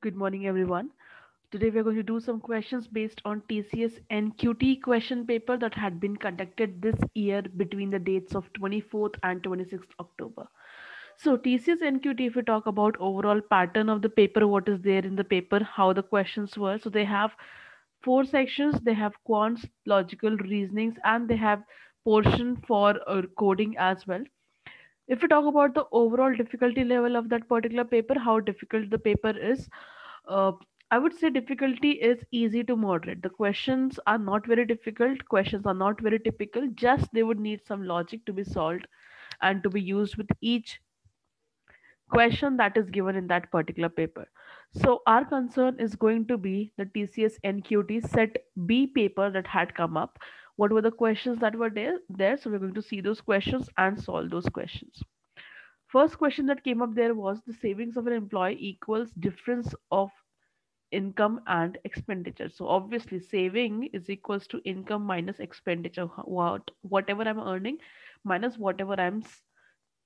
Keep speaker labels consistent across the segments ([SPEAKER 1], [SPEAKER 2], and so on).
[SPEAKER 1] Good morning, everyone. Today we're going to do some questions based on TCS NQT question paper that had been conducted this year between the dates of 24th and 26th October. So TCS NQT, if we talk about overall pattern of the paper, what is there in the paper, how the questions were. So they have four sections. They have quants, logical reasonings, and they have portion for uh, coding as well if we talk about the overall difficulty level of that particular paper how difficult the paper is uh, i would say difficulty is easy to moderate. The questions are not very difficult. Questions are not very typical. Just they would need some logic to be solved and to be used with each question that is given in that particular paper. So our concern is going to be the tcs nqt set b paper that had come up what were the questions that were there there so we're going to see those questions and solve those questions First question that came up there was the savings of an employee equals difference of income and expenditure. So obviously saving is equals to income minus expenditure. What whatever I'm earning minus whatever I'm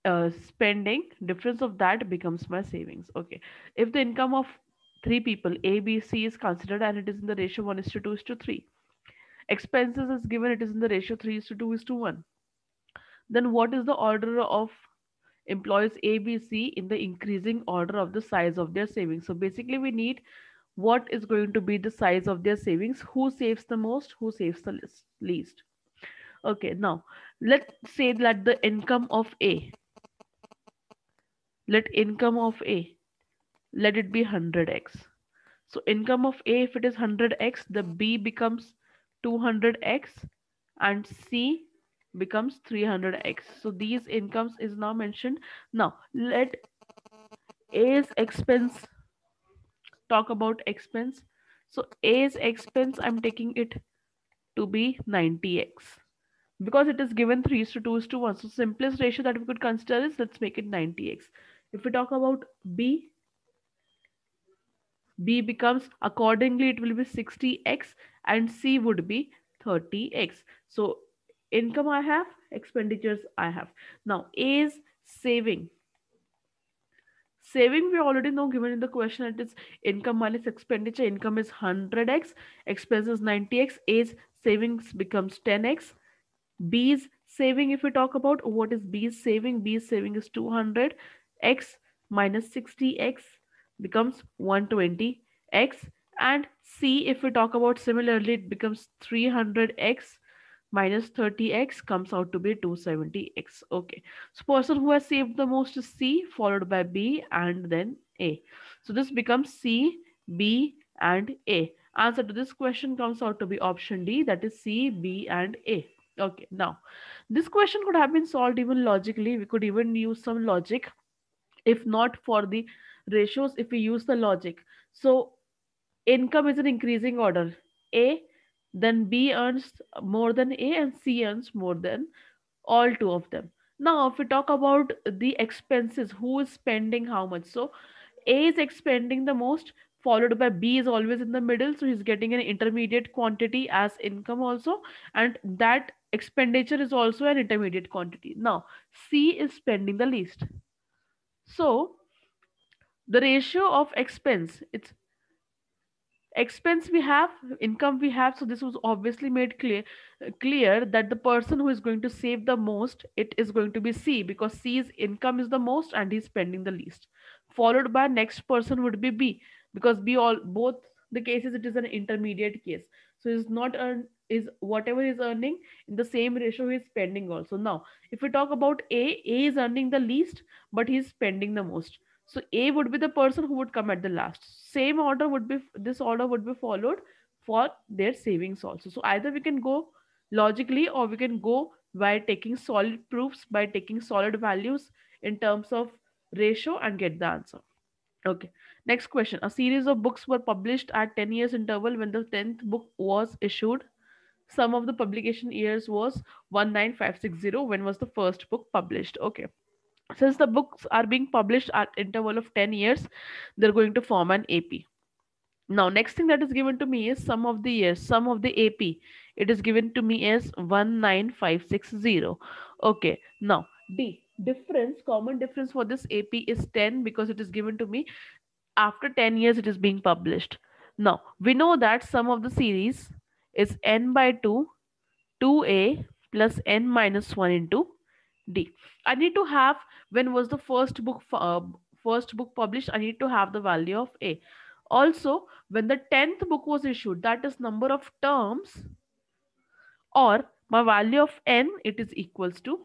[SPEAKER 1] uh, spending, difference of that becomes my savings. Okay. If the income of three people A, B, C is considered and it is in the ratio 1 is to 2 is to 3. Expenses is given it is in the ratio 3 is to 2 is to 1. Then what is the order of employees A, B, C in the increasing order of the size of their savings. So basically we need what is going to be the size of their savings, who saves the most, who saves the least. Okay, now let's say that the income of A, let income of A, let it be 100x. So income of A, if it is 100x, the B becomes 200x and C becomes 300x so these incomes is now mentioned. Now let a's expense talk about expense. So a's expense i'm taking it to be 90x because it is given 3 is to 2 is to 1 so simplest ratio that we could consider is let's make it 90x if we talk about b b becomes accordingly it will be 60x and c would be 30x so income I have, expenditures I have. Now, A is saving. Saving we already know given in the question it is income minus expenditure. Income is 100x, expenses 90x, A's savings becomes 10x. B's saving if we talk about what is B's saving, B's saving is 200, x minus 60x becomes 120x and C if we talk about similarly it becomes 300x minus 30x comes out to be 270x. Okay. So person who has saved the most is C followed by B and then A. So this becomes C, B and A. Answer to this question comes out to be option D that is C, B and A. Okay. Now this question could have been solved even logically. We could even use some logic if not for the ratios if we use the logic. So income is an increasing order. A then B earns more than A and C earns more than all two of them. Now, if we talk about the expenses, who is spending how much? So, A is expending the most, followed by B is always in the middle. So, he's getting an intermediate quantity as income also. And that expenditure is also an intermediate quantity. Now, C is spending the least. So, the ratio of expense, it's expense we have income we have. So this was obviously made clear clear that the person who is going to save the most it is going to be c because c's income is the most and he's spending the least. Followed by next person would be b because b all both the cases it is an intermediate case. So he's not earn is whatever he's earning in the same ratio he's spending also. Now if we talk about a a is earning the least but he's spending the most so A would be the person who would come at the last. Same order would be, this order would be followed for their savings also. So either we can go logically or we can go by taking solid proofs, by taking solid values in terms of ratio and get the answer. Okay. Next question. A series of books were published at 10 years interval when the 10th book was issued. Sum of the publication years was 19560 when was the first book published. Okay since the books are being published at interval of 10 years they're going to form an ap now next thing that is given to me is sum of the years sum of the ap it is given to me as 19560 okay now d difference common difference for this ap is 10 because it is given to me after 10 years it is being published. Now we know that sum of the series is n by 2 2a plus n minus 1 into d. I need to have when was the first book uh, first book published? I need to have the value of a. Also when the 10th book was issued that is number of terms or my value of n it is equals to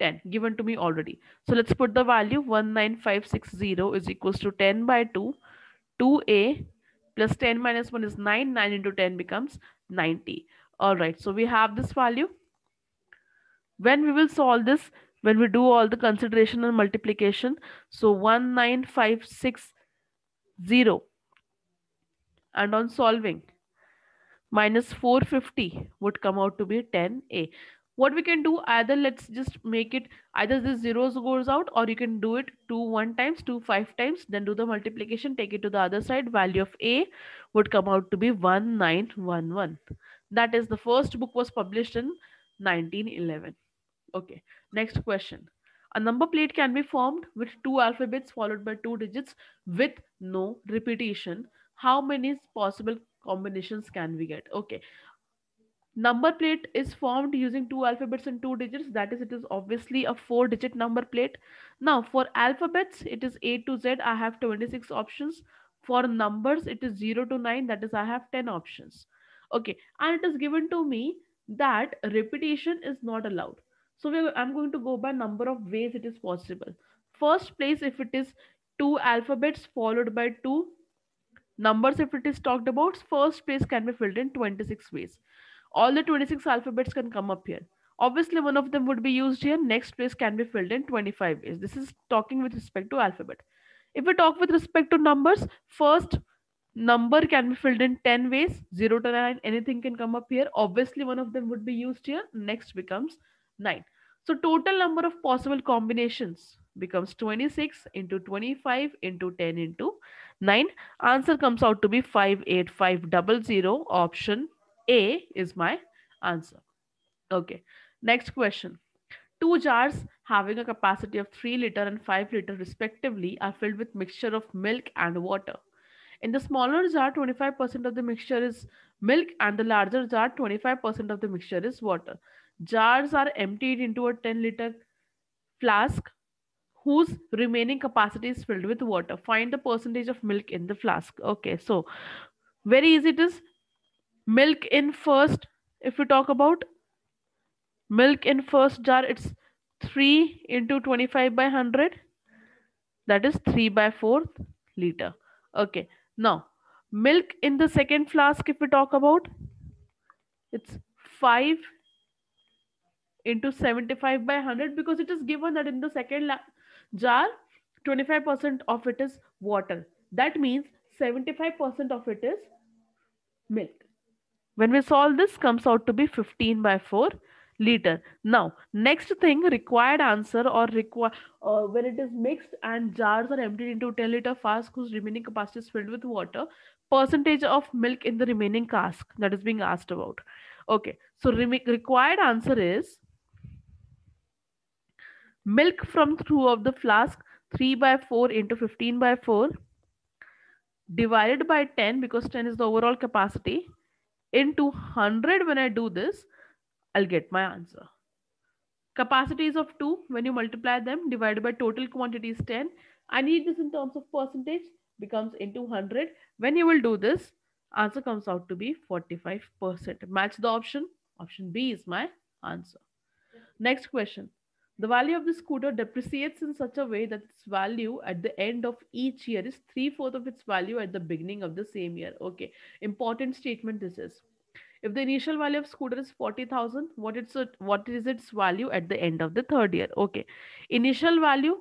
[SPEAKER 1] 10 given to me already. So let's put the value 19560 is equals to 10 by 2 2a plus 10 minus 1 is 9 9 into 10 becomes 90 all right so we have this value. When we will solve this when we do all the consideration and multiplication. So 19560 and on solving minus 450 would come out to be 10a what we can do either let's just make it either this zeros goes out or you can do it 2 1 times 2 5 times then do the multiplication take it to the other side. Value of a would come out to be 1911 that is the first book was published in 1911 okay next question. A number plate can be formed with two alphabets followed by two digits with no repetition. How many possible combinations can we get? Okay. Number plate is formed using two alphabets and two digits. That is it is obviously a four digit number plate. Now for alphabets it is a to z. I have 26 options. For numbers it is 0 to 9 that is i have 10 options. Okay and it is given to me that repetition is not allowed so i'm going to go by number of ways it is possible. First place if it is two alphabets followed by two numbers if it is talked about first place can be filled in 26 ways. All the 26 alphabets can come up here. Obviously one of them would be used here. Next place can be filled in 25 ways. This is talking with respect to alphabet. If we talk with respect to numbers first number can be filled in 10 ways. 0 to 9 anything can come up here. Obviously one of them would be used here. Next becomes 9 so total number of possible combinations becomes 26 into 25 into 10 into 9 answer comes out to be 58500 option a is my answer. Okay. Next question. Two jars having a capacity of 3 liter and 5 liter respectively are filled with mixture of milk and water. In the smaller jar, 25% of the mixture is milk and the larger jar, 25% of the mixture is water. Jars are emptied into a 10 liter flask whose remaining capacity is filled with water. Find the percentage of milk in the flask. Okay, so very easy it is milk in first if we talk about milk in first jar it's 3 into 25 by 100 that is 3 by 4 liter okay now milk in the second flask if we talk about it's 5 into 75 by 100 because it is given that in the second jar 25% of it is water that means 75% of it is milk when we solve this comes out to be 15 by 4 liter. Now, next thing required answer or require uh, when it is mixed and jars are emptied into 10 liter flask whose remaining capacity is filled with water, percentage of milk in the remaining cask that is being asked about. Okay, so re required answer is milk from through of the flask 3 by 4 into 15 by 4 divided by 10 because 10 is the overall capacity into 100 when I do this, I'll get my answer. Capacities of 2, when you multiply them, divided by total quantity is 10. I need this in terms of percentage, becomes into 100. When you will do this, answer comes out to be 45%. Match the option. Option B is my answer. Next question. The value of the scooter depreciates in such a way that its value at the end of each year is three-fourths of its value at the beginning of the same year. Okay, important statement this is. If the initial value of scooter is 40,000, what, it's what is its value at the end of the third year? Okay, initial value,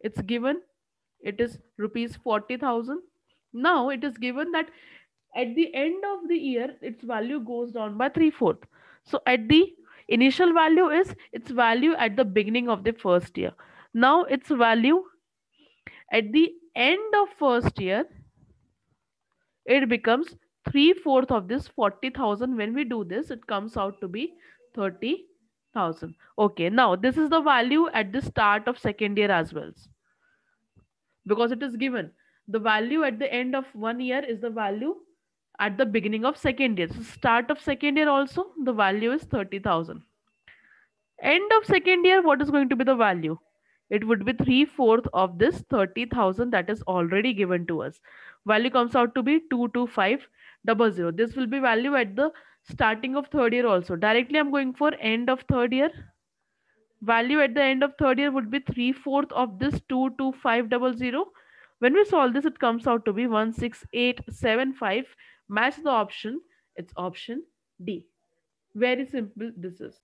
[SPEAKER 1] it's given, it is rupees 40,000. Now it is given that at the end of the year, its value goes down by three-fourths. So at the Initial value is its value at the beginning of the first year. Now its value at the end of first year, it becomes three-fourth of this 40,000. When we do this, it comes out to be 30,000. Okay, now this is the value at the start of second year as well. because it is given. The value at the end of one year is the value at the beginning of second year. So start of second year also, the value is 30,000. End of second year, what is going to be the value? It would be 3 fourth of this 30,000 that is already given to us. Value comes out to be 22500. This will be value at the starting of third year also. Directly I'm going for end of third year. Value at the end of third year would be 3 fourth of this 22500. When we solve this, it comes out to be 16875. Match the option. It's option D. Very simple this is.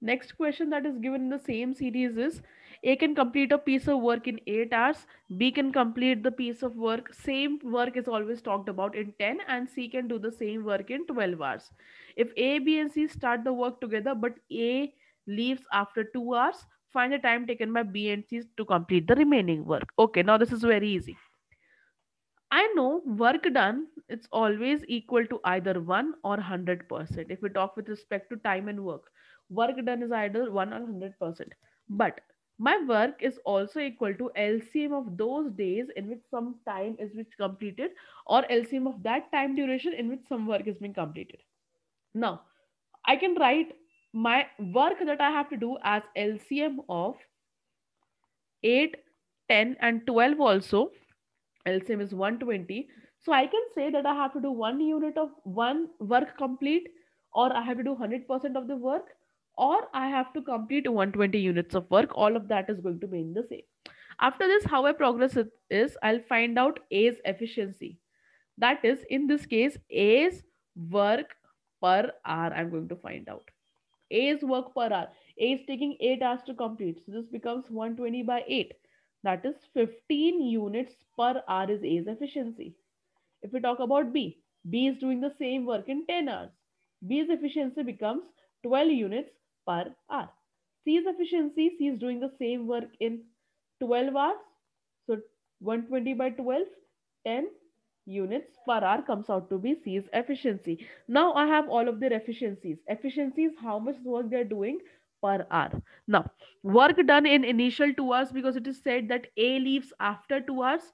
[SPEAKER 1] Next question that is given in the same series is A can complete a piece of work in 8 hours, B can complete the piece of work, same work is always talked about in 10 and C can do the same work in 12 hours. If A, B and C start the work together but A leaves after 2 hours, find the time taken by B and C to complete the remaining work. Okay, now this is very easy. I know work done, it's always equal to either 1 or 100%. If we talk with respect to time and work, work done is either 1 or 100%. But my work is also equal to LCM of those days in which some time is which completed or LCM of that time duration in which some work is being completed. Now, I can write my work that I have to do as LCM of 8, 10 and 12 also. LCM is 120. So I can say that I have to do one unit of one work complete or I have to do 100% of the work or I have to complete 120 units of work. All of that is going to be in the same. After this, how I progress it is, I'll find out A's efficiency. That is, in this case, A's work per hour, I'm going to find out. A's work per hour. A is taking 8 hours to complete. So this becomes 120 by 8. That is 15 units per hour is A's efficiency. If we talk about B, B is doing the same work in 10 hours. B's efficiency becomes 12 units per hour. C's efficiency, C is doing the same work in 12 hours. So 120 by 12, 10 units per hour comes out to be C's efficiency. Now I have all of their efficiencies. Efficiencies, how much work they're doing per hour. Now, work done in initial two hours because it is said that A leaves after two hours.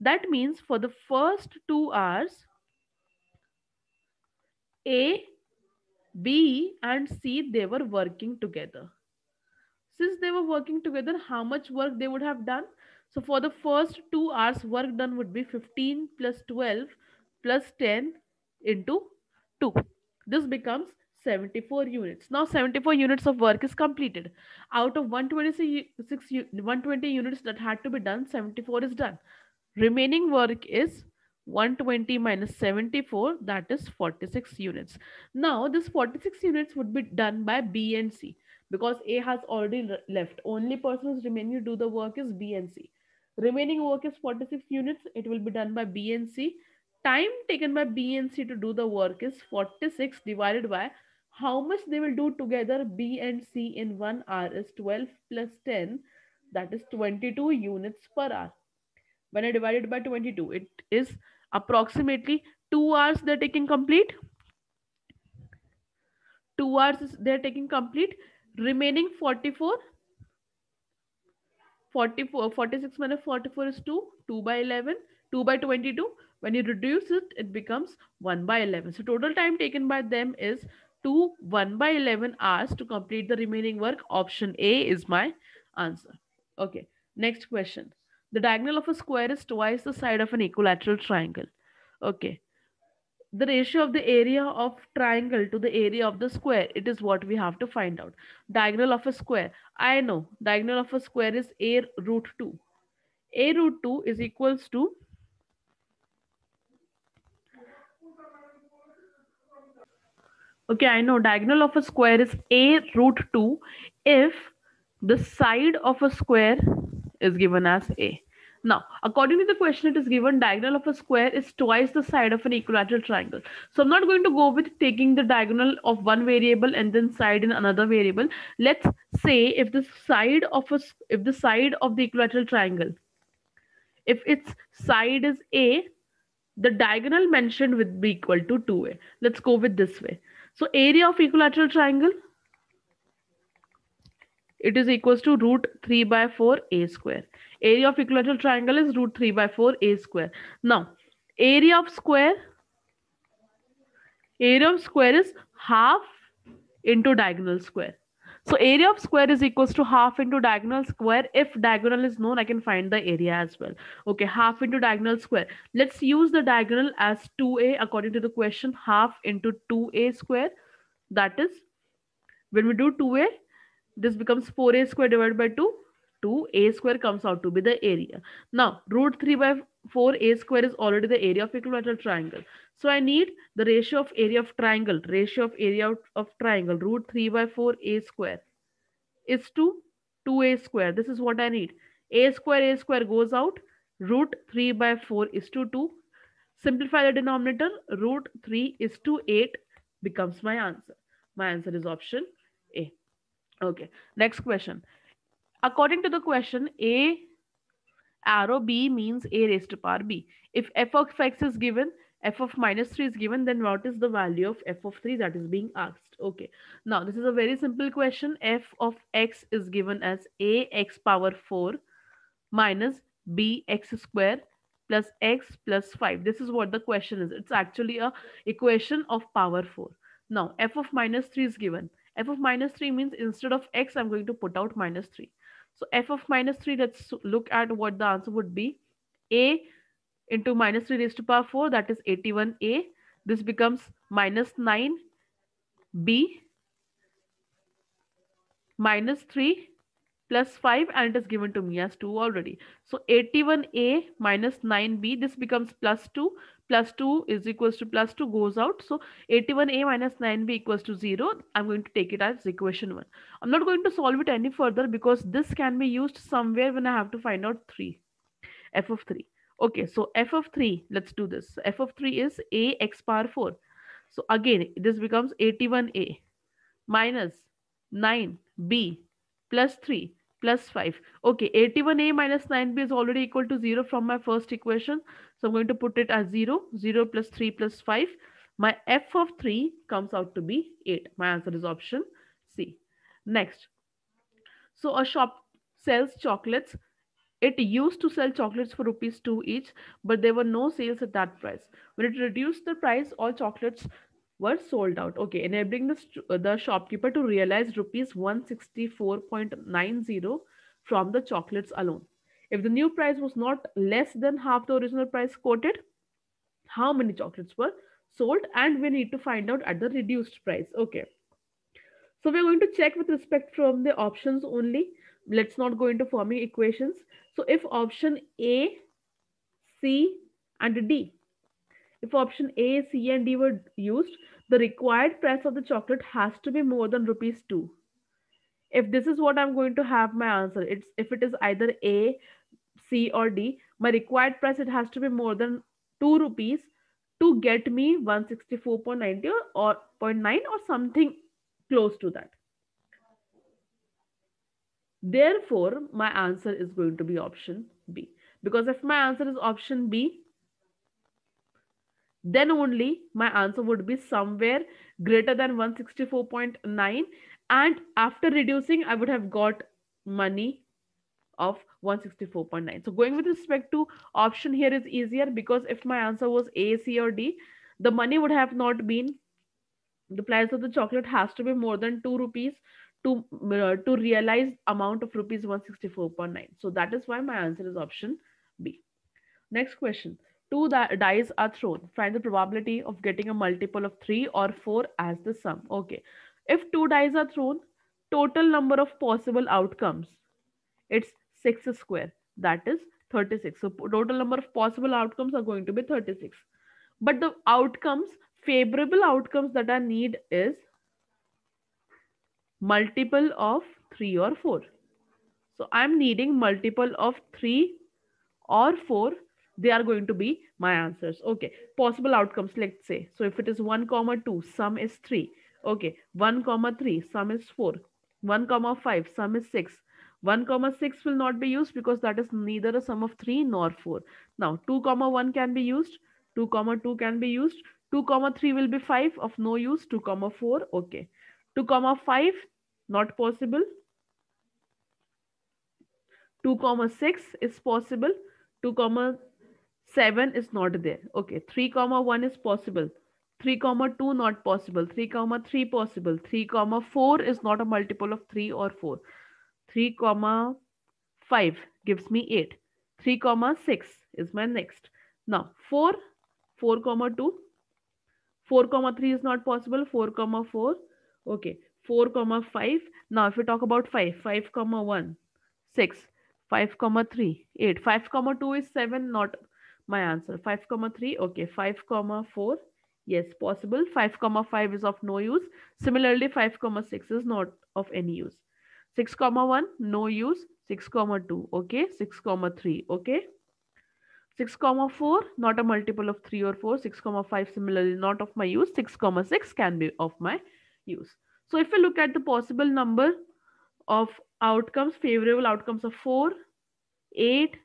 [SPEAKER 1] That means for the first two hours, A B and C, they were working together. Since they were working together, how much work they would have done? So for the first two hours, work done would be 15 plus 12 plus 10 into 2. This becomes 74 units. Now 74 units of work is completed. Out of 126 120 units that had to be done, 74 is done. Remaining work is 120 minus 74 that is 46 units now this 46 units would be done by b and c because a has already left only person who's remaining to do the work is b and c remaining work is 46 units it will be done by b and c time taken by b and c to do the work is 46 divided by how much they will do together b and c in one hour is 12 plus 10 that is 22 units per hour when I divide it by 22, it is approximately 2 hours they're taking complete. 2 hours they're taking complete. Remaining 44. 44 46 minus 44 is 2. 2 by 11. 2 by 22. When you reduce it, it becomes 1 by 11. So total time taken by them is 2 1 by 11 hours to complete the remaining work. Option A is my answer. Okay. Next question. The diagonal of a square is twice the side of an equilateral triangle. Okay. The ratio of the area of triangle to the area of the square, it is what we have to find out. Diagonal of a square. I know diagonal of a square is a root 2. a root 2 is equals to Okay, I know diagonal of a square is a root 2 if the side of a square is given as A. Now, according to the question, it is given diagonal of a square is twice the side of an equilateral triangle. So I'm not going to go with taking the diagonal of one variable and then side in another variable. Let's say if the side of a if the side of the equilateral triangle, if its side is A, the diagonal mentioned would be equal to 2A. Let's go with this way. So area of equilateral triangle it is equals to root 3 by 4 a square. Area of equilateral triangle is root 3 by 4 a square. Now, area of square, area of square is half into diagonal square. So area of square is equals to half into diagonal square. If diagonal is known, I can find the area as well. Okay, half into diagonal square. Let's use the diagonal as 2a according to the question, half into 2a square. That is, when we do 2a, this becomes 4a square divided by 2. 2a square comes out to be the area. Now, root 3 by 4a square is already the area of equilateral triangle. So I need the ratio of area of triangle, ratio of area of, triangle, root 3 by 4 a square is to 2a square. This is what I need. a square, a square goes out. Root 3 by 4 is to 2. Simplify the denominator. Root 3 is to 8 becomes my answer. My answer is option A. Okay. Next question. According to the question, A arrow B means A raised to power B. If f of x is given, f of minus 3 is given, then what is the value of f of 3 that is being asked? Okay. Now, this is a very simple question. f of x is given as a x power 4 minus b x square plus x plus 5. This is what the question is. It's actually a equation of power 4. Now, f of minus 3 is given. f of minus 3 means instead of x, I'm going to put out minus 3. So f of minus 3, let's look at what the answer would be. a into minus 3 raised to power 4, that is 81a. This becomes minus 9b minus 3 plus 5 and it is given to me as 2 already. So 81a minus 9b, this becomes plus 2. Plus 2 is equals to plus 2 goes out. So 81a minus 9b equals to 0. I'm going to take it as equation 1. I'm not going to solve it any further because this can be used somewhere when I have to find out 3. f of 3. Okay, so f of 3, let's do this. f of 3 is a x power 4. So again, this becomes 81a minus 9b plus 3 plus 5. Okay, 81a minus 9b is already equal to 0 from my first equation. So I'm going to put it as 0. 0 plus 3 plus 5. My f of 3 comes out to be 8. My answer is option C. Next. So a shop sells chocolates it used to sell chocolates for rupees 2 each, but there were no sales at that price. When it reduced the price, all chocolates were sold out. Okay, enabling the, uh, the shopkeeper to realize rupees 164.90 from the chocolates alone. If the new price was not less than half the original price quoted, how many chocolates were sold and we need to find out at the reduced price. Okay. So we're going to check with respect from the options only. Let's not go into forming equations. So if option A, C and D, if option A, C and D were used, the required price of the chocolate has to be more than rupees 2. If this is what I'm going to have my answer, it's if it is either A, C or D, my required price, it has to be more than 2 rupees to get me 164.90 or 0.9 or something close to that. Therefore, my answer is going to be option B. Because if my answer is option B, then only my answer would be somewhere greater than 164.9 and after reducing I would have got money of 164.9. So going with respect to option here is easier because if my answer was A, C or D, the money would have not been, the price of the chocolate has to be more than 2 rupees to uh, to realize amount of rupees 164.9 so that is why my answer is option b. Next question two dice are thrown find the probability of getting a multiple of 3 or 4 as the sum okay if two dice are thrown total number of possible outcomes it's 6 square that is 36 so total number of possible outcomes are going to be 36 but the outcomes favorable outcomes that I need is multiple of 3 or 4. So I'm needing multiple of 3 or 4. They are going to be my answers. Okay. Possible outcomes, let's say. So if it is 1 comma 2, sum is 3. Okay. 1 comma 3, sum is 4. 1 comma 5, sum is 6. 1 comma 6 will not be used because that is neither a sum of 3 nor 4. Now 2 comma 1 can be used. 2 comma 2 can be used. 2 comma 3 will be 5 of no use. 2 comma 4. Okay. 2 comma 5 not possible 2 comma 6 is possible 2 comma 7 is not there. Okay 3 comma 1 is possible. 3 comma 2 not possible. 3 comma 3 possible. 3 comma 4 is not a multiple of 3 or 4 3 comma 5 gives me 8 3 comma 6 is my next. Now 4 4 comma 2 4 comma 3 is not possible. 4 comma 4 okay 4 comma 5 now if we talk about 5 5 comma 1 6 5 comma 3 8 5 comma 2 is 7 not my answer. 5 comma 3 okay 5 comma 4 yes possible. 5 comma 5 is of no use. Similarly 5 comma 6 is not of any use. 6 comma 1 no use. 6 comma 2 okay 6 comma 3 okay. 6 comma 4 not a multiple of 3 or 4 6 comma 5 similarly not of my use. 6 comma 6 can be of my use. So if we look at the possible number of outcomes favorable outcomes of 4 8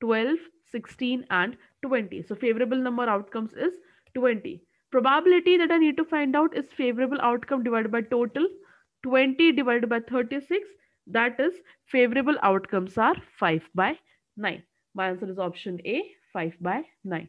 [SPEAKER 1] 12 16 and 20 so favorable number outcomes is 20 probability that i need to find out is favorable outcome divided by total 20 divided by 36 that is favorable outcomes are 5 by 9 my answer is option A, 5 by 9.